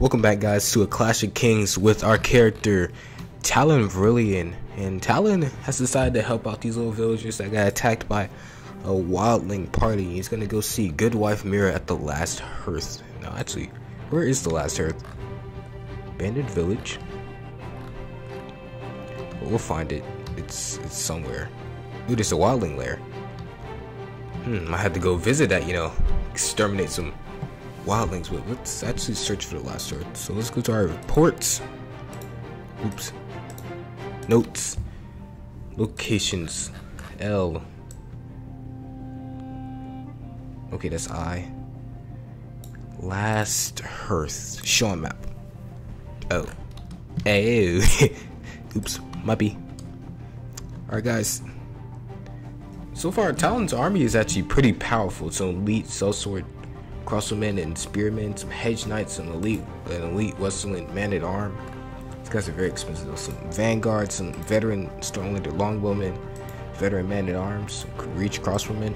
Welcome back guys to a Clash of Kings with our character Talon Varilian and Talon has decided to help out these little villagers that got attacked by a wildling party. He's gonna go see good wife Mira at the last hearth. No actually, where is the last hearth? Abandoned village? We'll find it. It's it's somewhere. Ooh, there's a wildling lair. Hmm, I had to go visit that, you know, exterminate some wildlings, but let's actually search for the last earth. So let's go to our reports. Oops. Notes. Locations. L. Okay, that's I. Last hearth. Showing map. Oh. Oh. Oops. Might be. Alright, guys. So far, Talon's army is actually pretty powerful. An elite sellsword crossbowmen and spearmen, some hedge knights, an elite an elite Westland man at arm. These guys are very expensive. Some vanguard, some veteran Stormlander longbowmen, veteran man at arms, reach crossbowmen.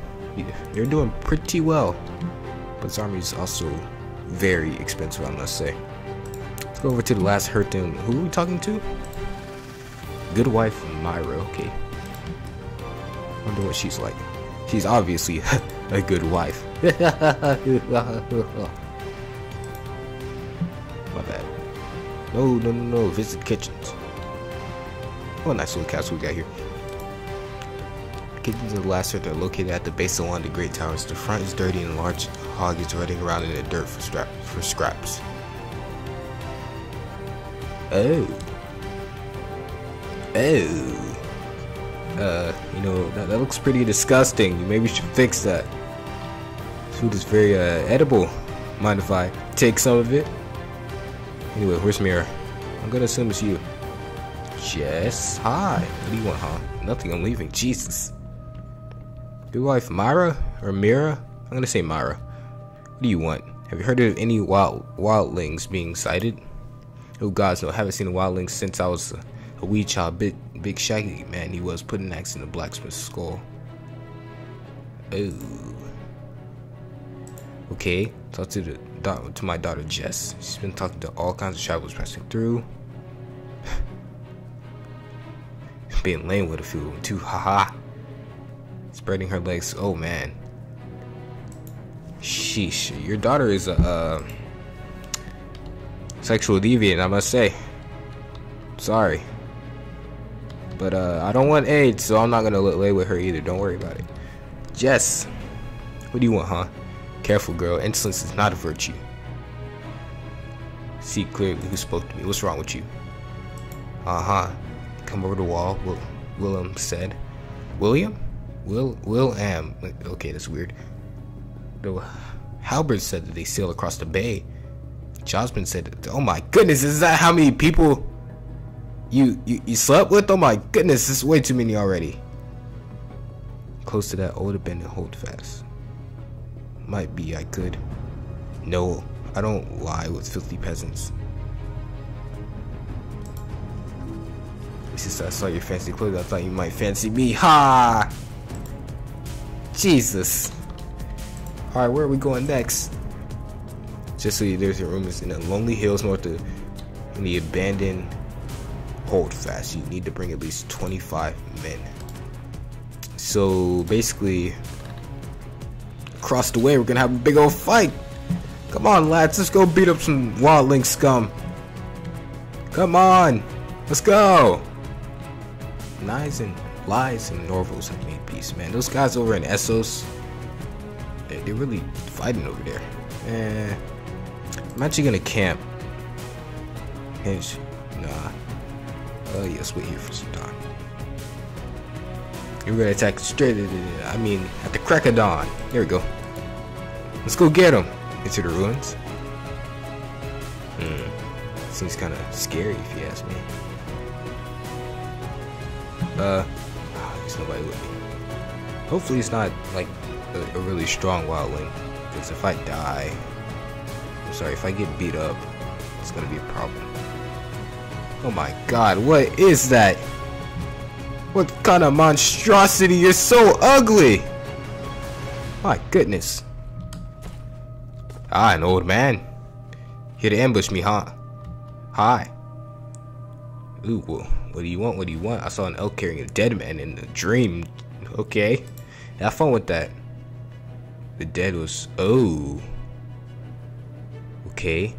They're doing pretty well. But this army is also very expensive, I must say. Let's go over to the last hearth. Who are we talking to? Good wife Myra. Okay. Wonder what she's like. She's obviously a good wife. My bad. No, no, no, no. Visit kitchens. What a nice little castle we got here. Kitchens of the last they're located at the base of one of the great towers. The front is dirty and large hog is running around in the dirt for, scrap for scraps. Oh. Oh uh, you know, that, that looks pretty disgusting. Maybe we should fix that. This food is very uh, edible. Mind if I take some of it? Anyway, where's Mira? I'm gonna assume it's you. Jess, hi. What do you want, huh? Nothing, I'm leaving. Jesus. Good wife, Myra? Or Mira? I'm gonna say Myra. What do you want? Have you heard of any wild wildlings being sighted? Oh gods, no, I haven't seen a wildling since I was a, a wee child. Bit Big Shaggy man he was putting an axe in the blacksmith's skull. Oh. Okay, talk to the to my daughter Jess. She's been talking to all kinds of travelers passing through. Being lame with a few of them too, haha. Spreading her legs. Oh man. Sheesh, your daughter is a uh, sexual deviant, I must say. Sorry. But uh, I don't want AIDS, so I'm not gonna lay with her either. Don't worry about it. Jess, what do you want, huh? Careful, girl. Insolence is not a virtue. See clearly who spoke to me. What's wrong with you? Uh huh. Come over the wall. Will Willem said. William? Will Will am. Okay, that's weird. The Halberd said that they sail across the bay. Jasmine said, "Oh my goodness, is that how many people?" You, you you slept with? Oh my goodness, this is way too many already. Close to that old abandoned hold fast. Might be I could. No, I don't lie with filthy peasants. Since I saw your fancy clothes, I thought you might fancy me. Ha! Jesus. Alright, where are we going next? Just so you, there's a rumors in the lonely hills north of the abandoned hold fast. You need to bring at least 25 men. So basically, across the way, we're gonna have a big old fight. Come on, lads, let's go beat up some wildling scum. Come on, let's go. Lys and Lys and Norvos have made peace, man. Those guys over in Essos, they're really fighting over there. Eh, I'm actually gonna camp. Hinge. Nah. Oh yes, wait here for some time. You're gonna attack straight at it. I mean, at the crack of dawn. Here we go. Let's go get him. Into the ruins. Hmm. Seems kind of scary if you ask me. Uh, oh, there's nobody with me. Hopefully it's not like a, a really strong wildling. Because if I die, I'm sorry, if I get beat up, it's gonna be a problem. Oh my god, what is that? What kind of monstrosity? You're so ugly! My goodness. Ah, an old man. Here to ambush me, huh? Hi. Ooh, well, what do you want? What do you want? I saw an elk carrying a dead man in a dream. Okay. Have fun with that. The dead was. Oh. Okay.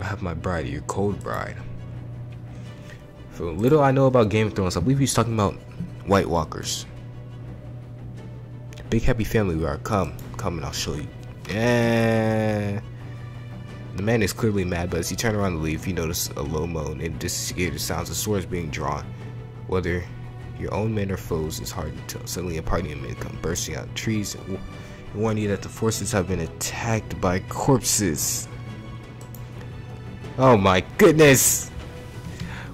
I have my bride, your cold bride. For little I know about Game of Thrones, I believe he's talking about White Walkers. Big happy family we are. Come, come and I'll show you. The man is clearly mad, but as he turned around to leave, he noticed a low moan and distinguished sounds of swords being drawn. Whether your own men or foes is hard to tell. Suddenly, a party of men come bursting out of trees and warn you that the forces have been attacked by corpses. Oh my goodness!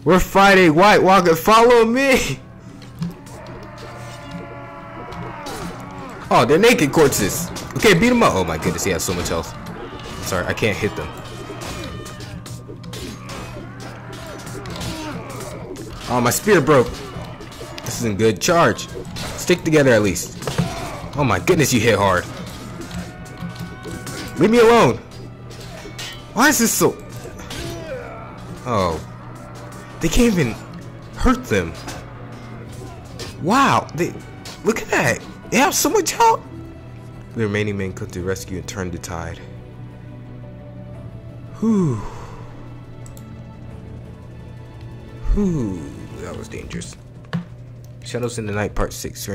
We're fighting White Walker. Follow me! Oh, they're naked corpses. Okay, beat them up. Oh my goodness, he has so much health. Sorry, I can't hit them. Oh, my spear broke. This isn't good. Charge. Stick together at least. Oh my goodness, you hit hard. Leave me alone. Why is this so... Oh. They can't even hurt them. Wow. They... Look at that. They have so much help. The remaining men come to rescue and turn the tide. Whew. Whew. That was dangerous. Shadows in the Night Part 6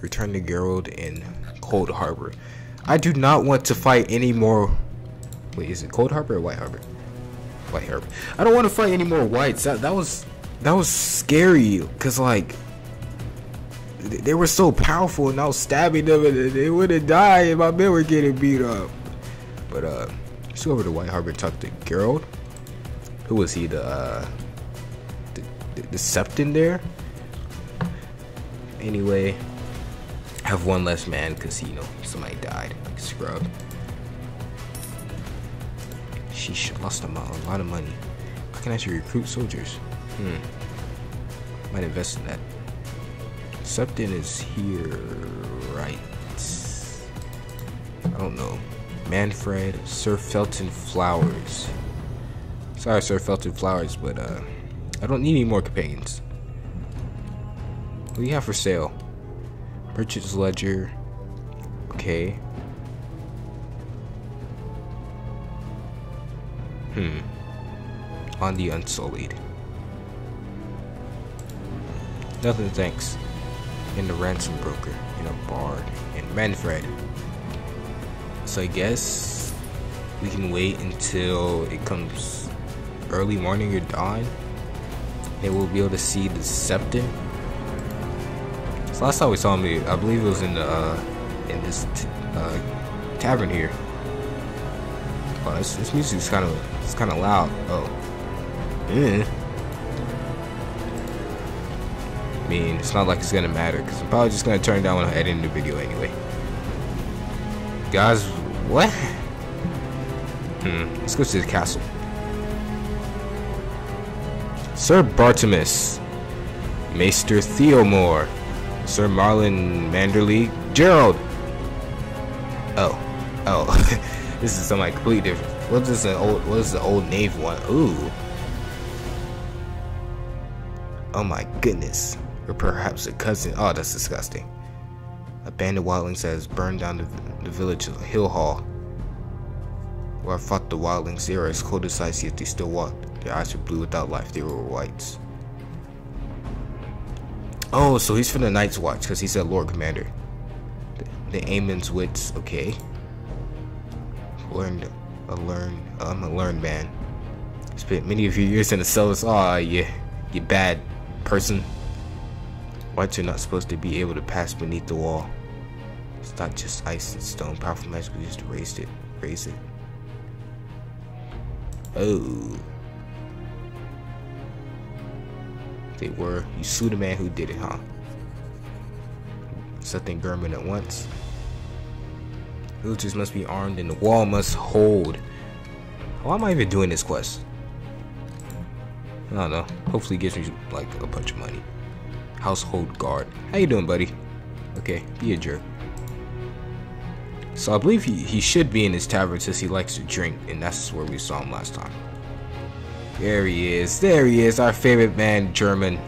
Return to Geralt in Cold Harbor. I do not want to fight anymore. Wait, is it Cold Harbor or White Harbor? White Harbor. I don't want to fight any more whites. That, that was that was scary because like they were so powerful and I was stabbing them and they would have died if my men were getting beat up. But uh, let's go over to White Harbor and talk to Geralt. Who was he? The uh, the, the, the Septon there. Anyway, have one less man because you know somebody died like scrub. Sheesh, lost a lot of money. I can actually recruit soldiers. Hmm. Might invest in that. Septon is here, right? I don't know. Manfred, Sir Felton Flowers. Sorry, Sir Felton Flowers, but uh, I don't need any more companions. What do you have for sale? Merchant's Ledger. Okay. Hmm. On the Unsullied. Nothing, thanks and the ransom broker and a bard and Manfred. So I guess we can wait until it comes early morning or dawn and we'll be able to see the Septon. So last time we saw him, I believe it was in the uh, in this uh, tavern here. Oh, this, this music's kind of it's kind of loud. Oh, yeah. I mean, it's not like it's gonna matter because I'm probably just gonna turn down when I edit the video anyway. Guys, what? Hmm, let's go to the castle. Sir Bartimus, Maester Theomore, Sir Marlon Manderly, Gerald. Oh, oh, this is something completely different. What is an old? What is the old knave one? Ooh. Oh my goodness or perhaps a cousin. Oh, that's disgusting. A band of wildlings has burned down the, the village of Hill Hall, where I fought the wildlings. They are as cold as ice, yet they still walked. Their eyes were blue without life. They were whites. Oh, so he's from the Night's Watch because he's a Lord Commander. The, the Amon's wits. Okay. Learned a learn. I'm a learned man. Spent many of your years in the cellars. Oh, you, you bad person. Whites are not supposed to be able to pass beneath the wall. It's not just ice and stone. Powerful magic we just raised it. Raise it. Oh. They were. You sue the man who did it, huh? Something Gurman at once. Villagers must be armed and the wall must hold. Why am I even doing this quest? I don't know. Hopefully it gives me like a bunch of money household guard. How you doing, buddy? Okay, be a jerk. So I believe he, he should be in his tavern since he likes to drink, and that's where we saw him last time. There he is. There he is, our favorite man, German.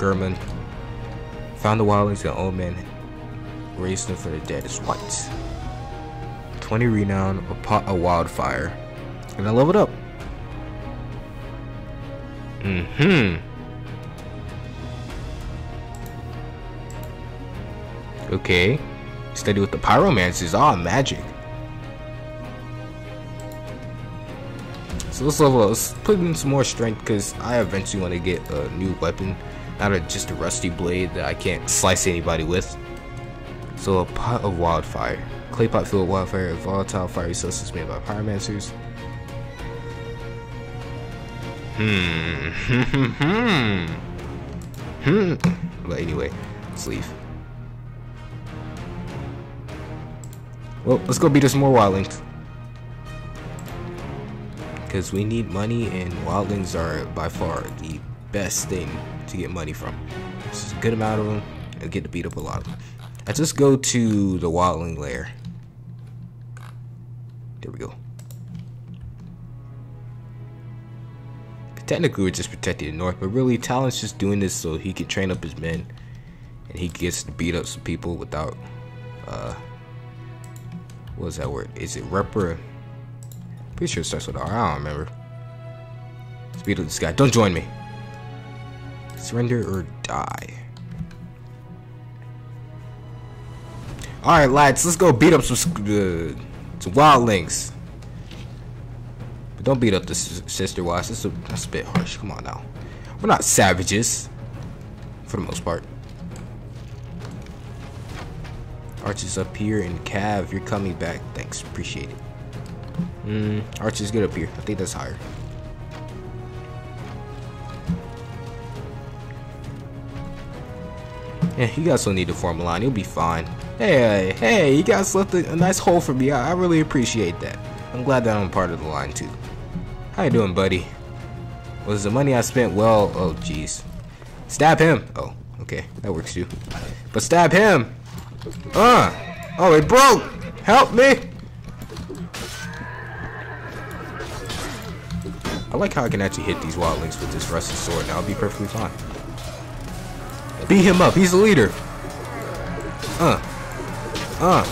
German. Found the wildlings and old man them from the dead is white. 20 renown, a pot of wildfire. And I leveled up. Mm-hmm. Okay. Study with the pyromancers. Ah, magic. So let's level up. Let's put in some more strength because I eventually want to get a new weapon. Not a, just a rusty blade that I can't slice anybody with. So a pot of wildfire. Clay pot filled with wildfire, volatile fiery substance made by pyromancers. Hmm. hmm. But anyway, let's leave. Well, let's go beat us more wildlings. Because we need money and wildlings are by far the best thing to get money from. Just a good amount of them and get to beat up a lot of them. Let's just go to the wildling lair. There we go. Technically, we're just protecting the north, but really, Talon's just doing this so he can train up his men, and he gets to beat up some people without, uh, what is that word? Is it repre? Pretty sure it starts with R. I don't remember. Beat up this guy. Don't join me. Surrender or die. Alright, lads, let's go beat up some, uh, some wildlings. But don't beat up the sister wives. That's a, that's a bit harsh. Come on now. We're not savages. For the most part. Archers up here and Cav, you're coming back. Thanks, appreciate it. Mm, Archers, get up here. I think that's higher. Yeah, you guys don't need to form a line. You'll be fine. Hey, hey, you guys left a, a nice hole for me. I, I, really appreciate that. I'm glad that I'm part of the line too. How you doing, buddy? Was the money I spent well? Oh, jeez. Stab him. Oh, okay, that works too. But stab him. Uh. Oh, it broke. Help me. I like how I can actually hit these wildlings with this rusty sword. Now I'll be perfectly fine. Beat him up. He's the leader. Uh. Uh.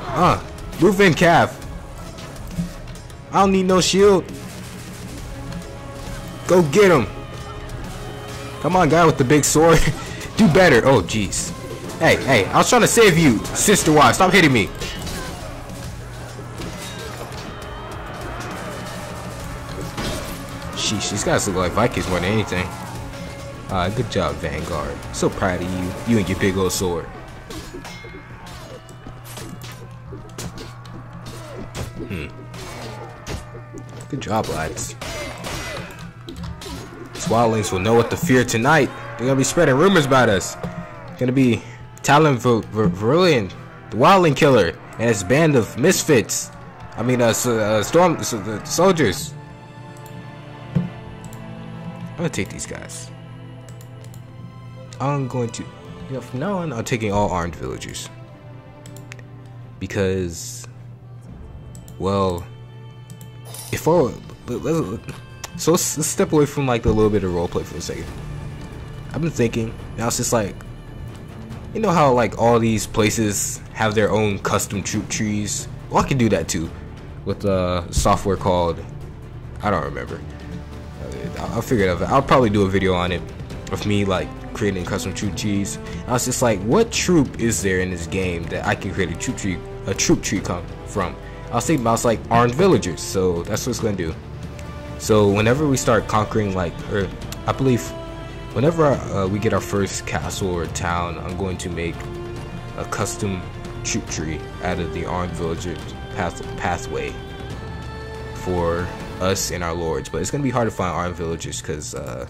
Uh. Move in, Cav. I don't need no shield. Go get him. Come on, guy with the big sword. Do better. Oh, jeez. Hey, hey, I was trying to save you, sister wife. Stop hitting me. Sheesh, these guys look like Vikings more than anything. Uh, good job, Vanguard. So proud of you. You and your big old sword. Hmm. Good job, lads. These wildlings will know what to fear tonight. They're gonna be spreading rumors about us. Gonna be Talon Ver Ver Verilion, the wildling killer, and his band of misfits. I mean, uh, uh storm the soldiers. I'm gonna take these guys. I'm going to, you know, from now on, I'm taking all armed villagers. Because, well, if I, so let's, let's step away from like the little bit of roleplay for a second. I've been thinking, now it's just like, you know how like all these places have their own custom troop trees? Well, I can do that too with a software called, I don't remember. I'll figure it out. I'll probably do a video on it of me like creating custom troop trees. I was just like, what troop is there in this game that I can create a troop tree, a troop tree come from? I was thinking about like armed villagers, so that's what it's gonna do. So whenever we start conquering like, or I believe, whenever uh, we get our first castle or town, I'm going to make a custom troop tree out of the armed villager path pathway for us and our lords. But it's gonna be hard to find armed villagers because. Uh,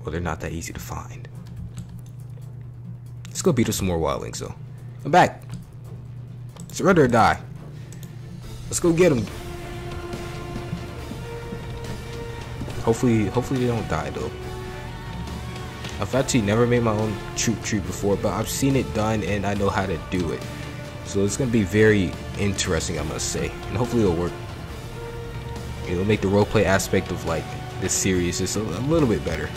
well, they're not that easy to find. Let's go beat up some more wildlings, though. I'm back. Surrender or die. Let's go get them. Hopefully, hopefully they don't die, though. I've actually never made my own troop tree before, but I've seen it done and I know how to do it. So it's gonna be very interesting, I must say, and hopefully it'll work. It'll make the roleplay aspect of like this series just a, a little bit better.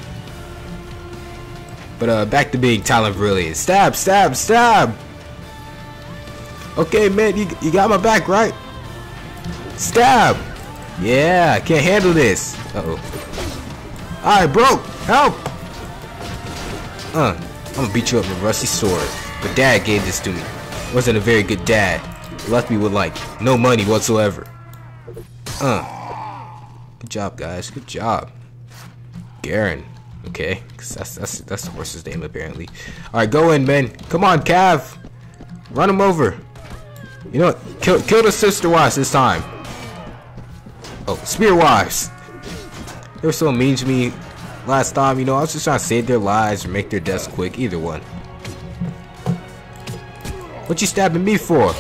But uh, back to being Talon Brilliant. Stab, stab, stab! Okay, man, you, you got my back, right? Stab! Yeah, I can't handle this. Uh-oh. Alright, bro, help! Uh, I'm gonna beat you up with a rusty sword. But dad gave this to me. Wasn't a very good dad. Left me with like, no money whatsoever. Uh. Good job, guys. Good job. Garen. Okay, that's that's that's the horse's name apparently. All right, go in, man. Come on, Cav. Run him over. You know what? Kill kill the sister wives this time. Oh, spear wives. They were so mean to me last time. You know, I was just trying to save their lives or make their deaths quick. Either one. What you stabbing me for?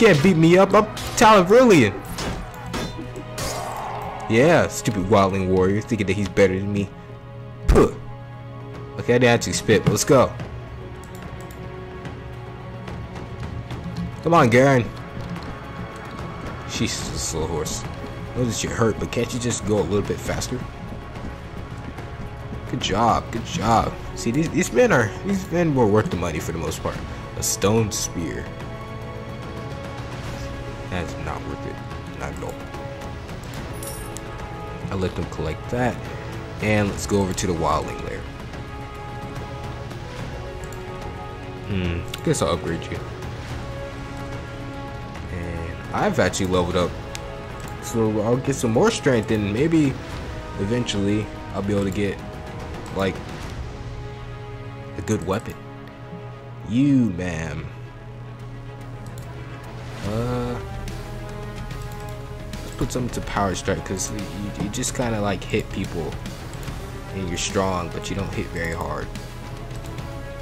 can't beat me up. I'm Talon Brilliant. Yeah, stupid wildling warrior thinking that he's better than me. Puh. Okay, I didn't actually spit, but let's go. Come on, Garen. She's a slow horse. I know that you hurt, but can't you just go a little bit faster? Good job, good job. See, these, these men are, these men were worth the money for the most part. A stone spear. That's not worth it. Not at all. I let them collect that. And let's go over to the wildling layer. Hmm, guess I'll upgrade you. And I've actually leveled up. So I'll get some more strength and maybe eventually I'll be able to get like a good weapon. You, ma'am. Put something to power strike because you, you just kind of like hit people and you're strong but you don't hit very hard.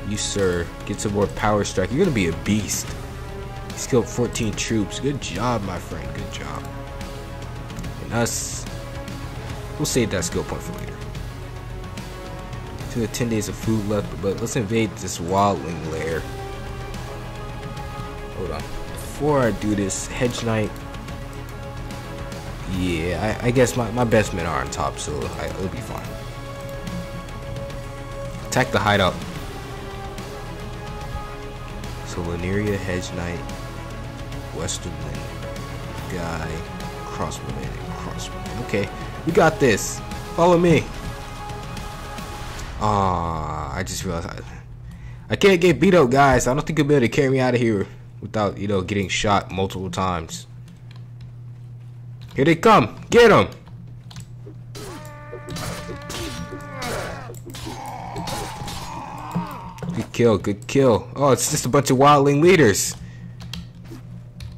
You sir get some more power strike. You're gonna be a beast. He's killed 14 troops. Good job my friend. Good job. And us we'll save that skill point for later. To the 10 days of food left but let's invade this wildling lair. Hold on. Before I do this hedge knight yeah, I, I, guess my, my best men are on top, so I, it'll be fine. Attack the hideout. So Lineria, Hedge Knight, Westerman, Guy, Crossbowman, and Crossbowman. Okay, we got this. Follow me. Ah, I just realized I, I can't get beat up, guys. I don't think you'll be able to carry me out of here without, you know, getting shot multiple times. Here they come. Get them. Good kill. Good kill. Oh, it's just a bunch of wildling leaders.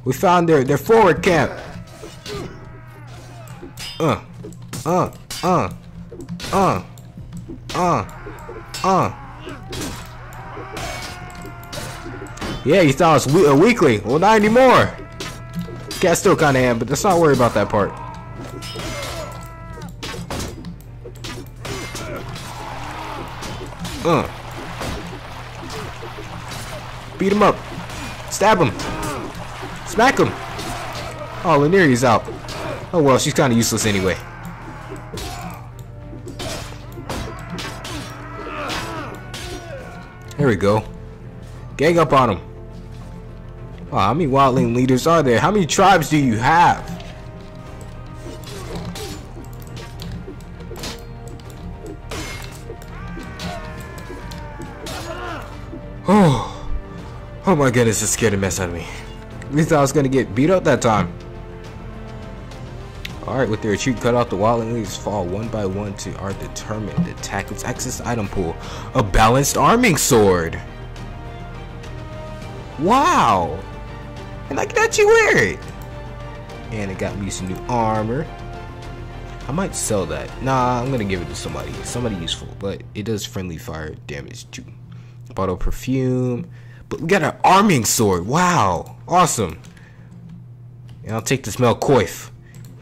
We found their their forward camp. Uh, uh, uh, uh, uh, uh. Yeah, you thought it was a weekly. Well, not anymore. Yeah, I still kind of am, but let's not worry about that part. Uh. Beat him up. Stab him. Smack him. Oh, Laneri's out. Oh well, she's kind of useless anyway. There we go. Gang up on him. Wow, how many wildling leaders are there? How many tribes do you have? Oh, oh my goodness, it scared a mess out of me. At least I was gonna get beat up that time. Alright, with their retreat cut off, the wildling leaders fall one by one to our determined attack its access item pool. A balanced arming sword! Wow! And I can actually wear it. And it got me some new armor. I might sell that. Nah, I'm gonna give it to somebody. Somebody useful. But it does friendly fire damage too. Bottle perfume. But we got an arming sword. Wow. Awesome. And I'll take the smell coif.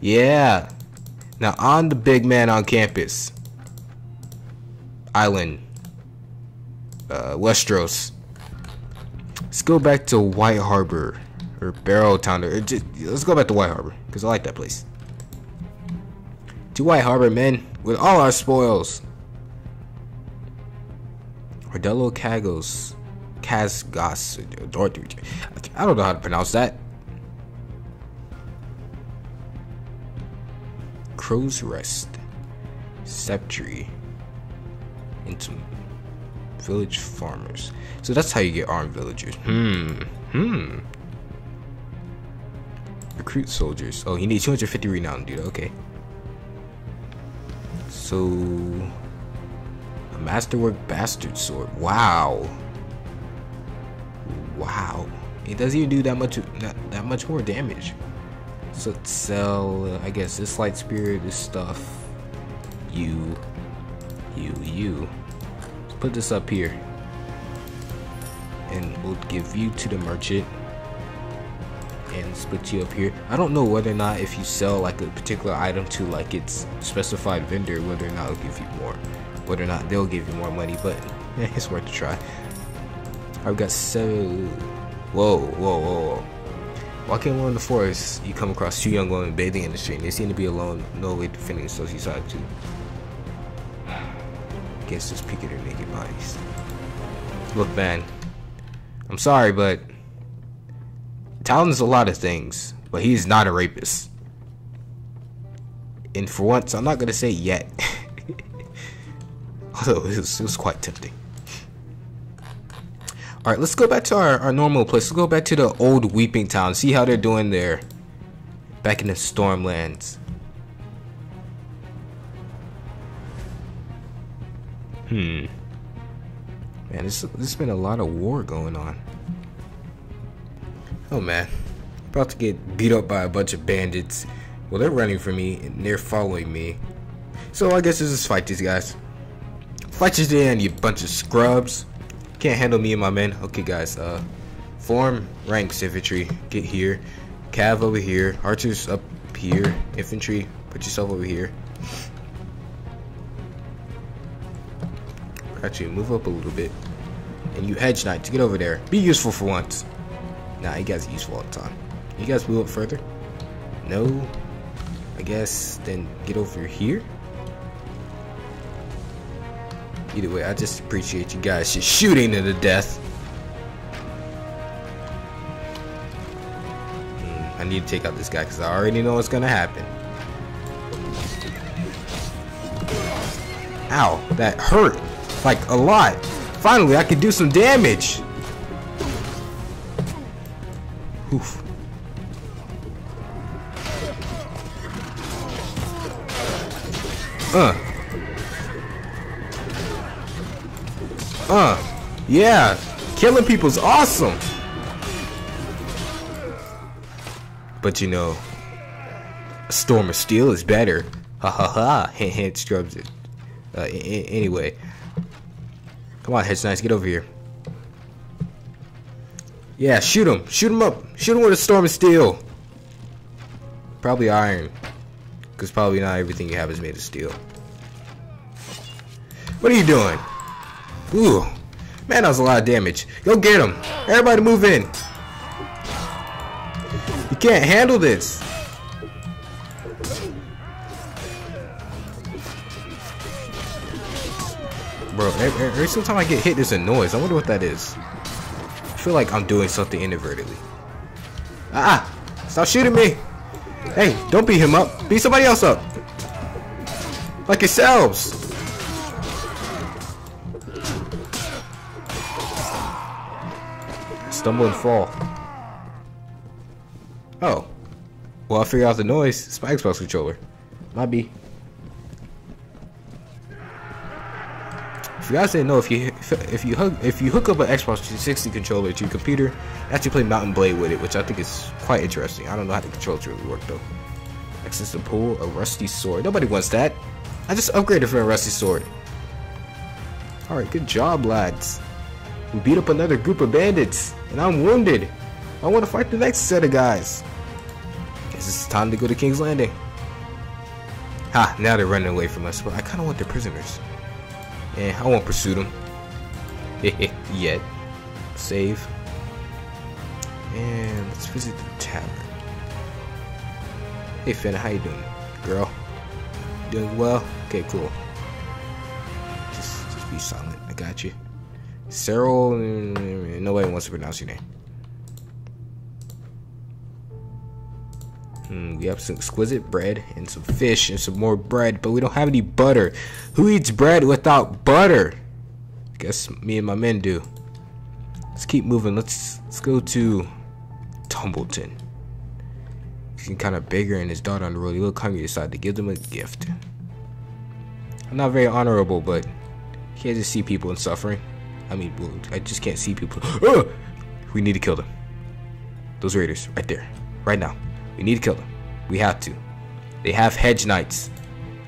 Yeah. Now I'm the big man on campus. island. Uh, Westeros. Let's go back to White Harbor or Barrowton. Or just, let's go back to White Harbor because I like that place. To White Harbor, men, with all our spoils. Ordello Cagos, Casgas, I don't know how to pronounce that. Crow's Rest, Septree, into village farmers. So that's how you get armed villagers. Hmm. Hmm. Recruit soldiers. Oh, you need 250 renown, dude. Okay. So, a masterwork bastard sword. Wow. Wow. It doesn't even do that much that, that much more damage. So sell, uh, I guess, this light spirit, this stuff. You, you, you. Let's put this up here, and we'll give you to the merchant and split you up here. I don't know whether or not if you sell like a particular item to like its specified vendor, whether or not it'll give you more, whether or not they'll give you more money, but it's worth a try. I've got seven. Whoa, whoa, whoa, whoa. Walking along the forest, you come across two young women bathing in the stream. They seem to be alone, no way to defending themselves. You decide to guess just peek at their naked bodies. Look, man, I'm sorry, but Talon's a lot of things, but he's not a rapist. And for once, I'm not gonna say yet. Although it was, it was quite tempting. Alright, let's go back to our, our normal place. Let's go back to the old Weeping Town. See how they're doing there. Back in the Stormlands. Hmm. Man, this, has been a lot of war going on. Oh man. About to get beat up by a bunch of bandits. Well, they're running from me and they're following me. So I guess let's just fight these guys. Fight you then, you bunch of scrubs. Can't handle me and my men. Okay, guys. Uh, form ranks infantry. Get here. Cav over here. Archers up here. Infantry. Put yourself over here. Actually, move up a little bit. And you hedge knights, get over there. Be useful for once. Nah, you guys are useful all the time. You guys move up further? No. I guess then get over here. Either way, I just appreciate you guys just shooting to the death. Mm, I need to take out this guy because I already know what's going to happen. Ow, that hurt. Like, a lot. Finally, I can do some damage. Oof. Uh. Uh, yeah, killing people's awesome. But you know, storm of steel is better. Ha ha ha. Hint hint scrubs it. Uh, anyway, come on, Hedge Knights, get over here. Yeah, shoot him. Shoot him up. Shoot him with a storm of steel. Probably iron. Because probably not everything you have is made of steel. What are you doing? Ooh. Man, that was a lot of damage. Go get him. Everybody move in. You can't handle this. Bro, every, every single time I get hit, there's a noise. I wonder what that is. I feel like I'm doing something inadvertently. Ah! Stop shooting me! Hey, don't beat him up. Beat somebody else up. Like yourselves. Stumble and fall. Oh. Well, I figured out the noise. It's my Xbox controller. Might be. You guys didn't know, if you if you hook if you hook up an Xbox 360 controller to your computer, actually play Mount & Blade with it, which I think is quite interesting. I don't know how the controls really work though. Access to pull a rusty sword. Nobody wants that. I just upgraded for a rusty sword. Alright, good job, lads. We beat up another group of bandits, and I'm wounded. I want to fight the next set of guys. Is this time to go to King's Landing? Ha, now they're running away from us, but I kind of want their prisoners. Eh, I won't pursue them. Yet. Save. And let's visit the tavern. Hey Finn, how you doing, girl? Doing well? Okay, cool. Just, just be silent. I got you. Cyril, nobody wants to pronounce your name. Mm, we have some exquisite bread and some fish and some more bread, but we don't have any butter. Who eats bread without butter? Guess me and my men do. Let's keep moving. Let's let's go to Tumbleton. He's kind of bigger and his daughter on the road. He look hungry. Decided to give them a gift. I'm not very honorable, but you can't just see people in suffering. I mean, I just can't see people. We need to kill them. Those raiders, right there, right now. We need to kill them. We have to. They have hedge knights.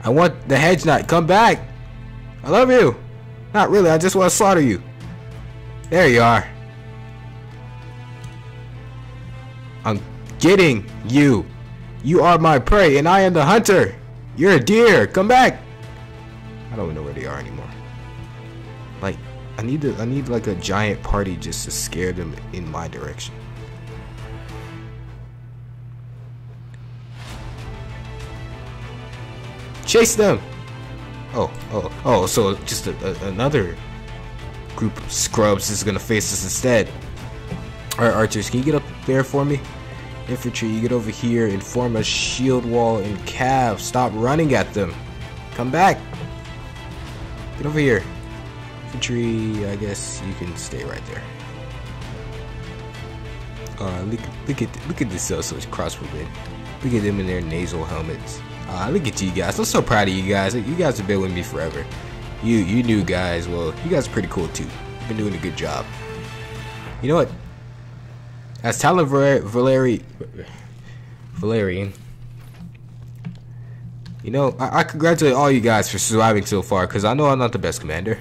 I want the hedge knight. Come back. I love you. Not really. I just want to slaughter you. There you are. I'm getting you. You are my prey, and I am the hunter. You're a deer. Come back. I don't know where they are anymore. Like, I need to, I need like a giant party just to scare them in my direction. Chase them! Oh, oh, oh, so just a, a, another group of scrubs is gonna face us instead. Alright, archers, can you get up there for me? Infantry, you get over here and form a shield wall and cav. Stop running at them. Come back. Get over here. Infantry, I guess you can stay right there. Uh, look, look at look at this uh, so crossbowmen. Look at them in their nasal helmets. Uh, look at you guys. I'm so proud of you guys. You guys have been with me forever. You you new guys, well, you guys are pretty cool too. You've been doing a good job. You know what? As Talon Valeri Valerian, you know, I, I, congratulate all you guys for surviving so far, because I know I'm not the best commander.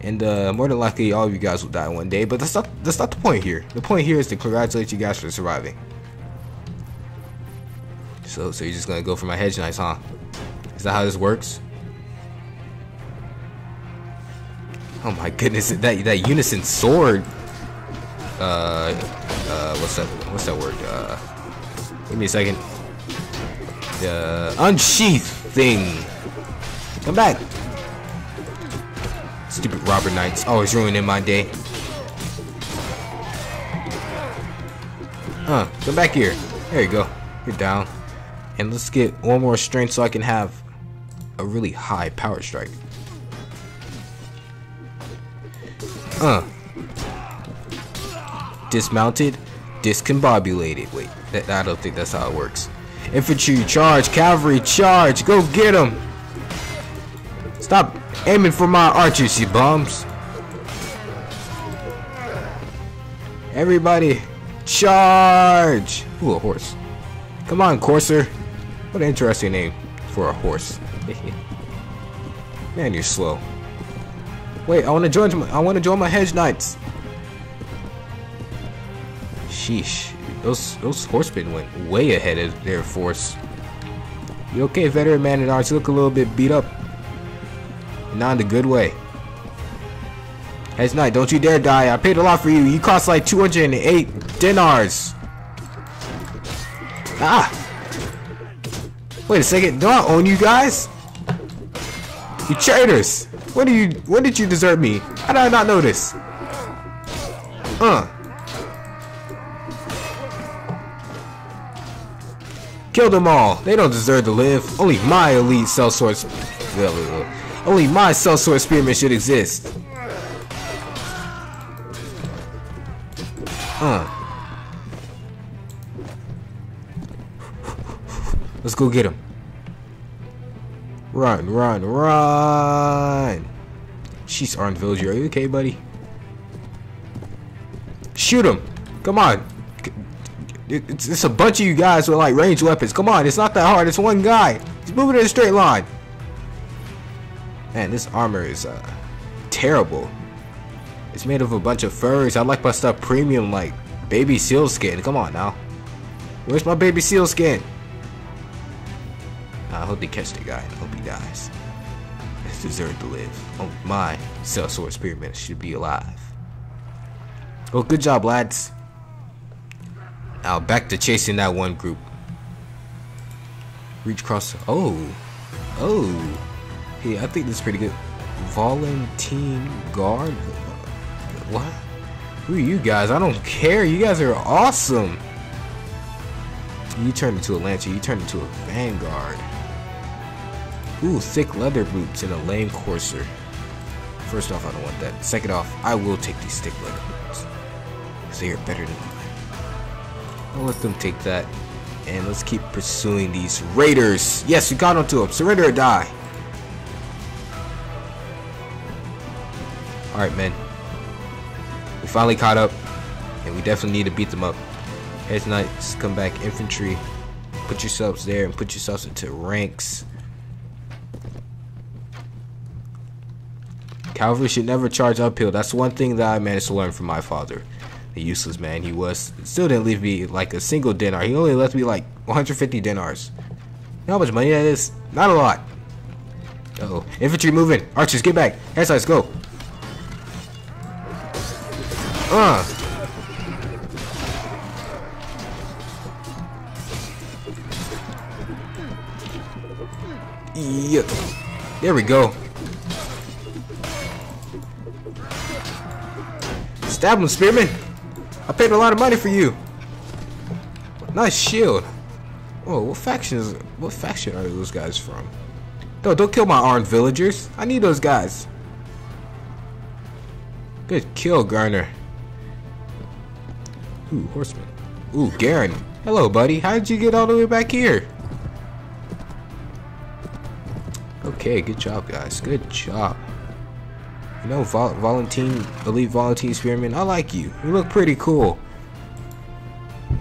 And uh, more than likely, all of you guys will die one day, but that's not that's not the point here. The point here is to congratulate you guys for surviving. So, so you're just gonna go for my hedge knights, huh? Is that how this works? Oh my goodness, that that unison sword. Uh, uh, what's that? What's that word? Uh, give me a second. The unsheath thing. Come back. Stupid robber knights, always ruining my day. Huh, come back here. There you go. You're down. And let's get one more strength so I can have a really high power strike. Uh. Dismounted, discombobulated. Wait, that, I don't think that's how it works. Infantry, charge, cavalry, charge, go get them. Stop aiming for my archers, you bums. Everybody, charge. Ooh, a horse. Come on, Courser. What an interesting name for a horse. Man, you're slow. Wait, I want to join. My, I want to join my hedge knights. Sheesh, those those horsemen went way ahead of their force. You okay, veteran man at arms? You look a little bit beat up. Not in the good way. Hedge knight, don't you dare die. I paid a lot for you. You cost like 208 dinars. Ah! Wait a second, do I own you guys? You traitors! When do you when did you desert me? How did I not notice? Huh. Kill them all. They don't deserve to live. Only my elite sellsword only my sellsword spearmen should exist. Huh. Let's go get him. Run, run, run! Jeez, Arn Villager, are you okay, buddy? Shoot him! Come on! It's, it's a bunch of you guys with like ranged weapons. Come on, it's not that hard. It's one guy. He's moving in a straight line. Man, this armor is uh, terrible. It's made of a bunch of furs. I like my stuff premium like baby seal skin. Come on now. Where's my baby seal skin? I hope they catch the guy. I hope he dies. deserve to live. Only my Sellsword Spearman should be alive. Well, good job, lads. Now back to chasing that one group. Reach cross. Oh, oh. Yeah, I think this is pretty good. Volantine guard. What? Who are you guys? I don't care. You guys are awesome. You turned into a lancer. You turned into a vanguard. Ooh, thick leather boots and a lame courser. First off, I don't want that. Second off, I will take these thick leather boots. Because they are better than mine. I'll let them take that. And let's keep pursuing these raiders. Yes, we got onto them. Surrender or die. Alright, men. We finally caught up. And we definitely need to beat them up. Hedge Knights, come back infantry. Put yourselves there and put yourselves into ranks. Cavalry should never charge uphill. That's one thing that I managed to learn from my father. The useless man he was. Still didn't leave me like a single dinar. He only left me like 150 dinars. You know how much money that is? Not a lot. Uh oh Infantry moving. Archers, get back. Headsides, go. Uh. Yeah. There we go. Stab him, Spearman. I paid a lot of money for you. Nice shield. Oh, what faction is? What faction are those guys from? No, don't kill my armed villagers. I need those guys. Good kill, Garner. Ooh, horseman. Ooh, Garen. Hello, buddy. How did you get all the way back here? Okay, good job, guys. Good job. You know, Vol Elite Volantine Spearman, I like you. You look pretty cool.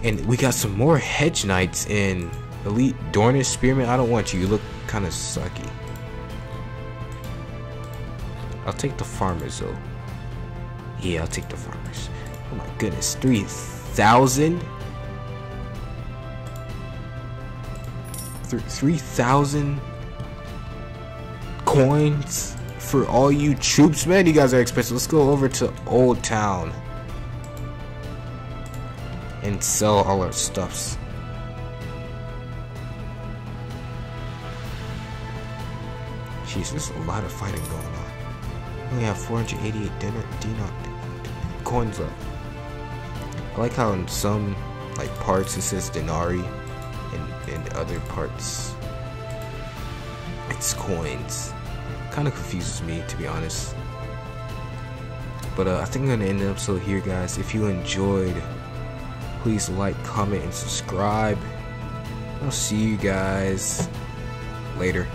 And we got some more Hedge Knights in Elite Dornish Spearman. I don't want you. You look kind of sucky. I'll take the farmers, though. Yeah, I'll take the farmers. Oh my goodness, 3,000? 3,000 coins for all you troops, man. You guys are expensive. Let's go over to Oldtown and sell all our stuffs. Jeez, there's a lot of fighting going on. We only have 488 dinner, dinar, coins left. I like how in some like parts it says denari, and in other parts it's coins kind of confuses me to be honest. But uh, I think I'm gonna end the episode here guys. If you enjoyed please like comment and subscribe. I'll see you guys later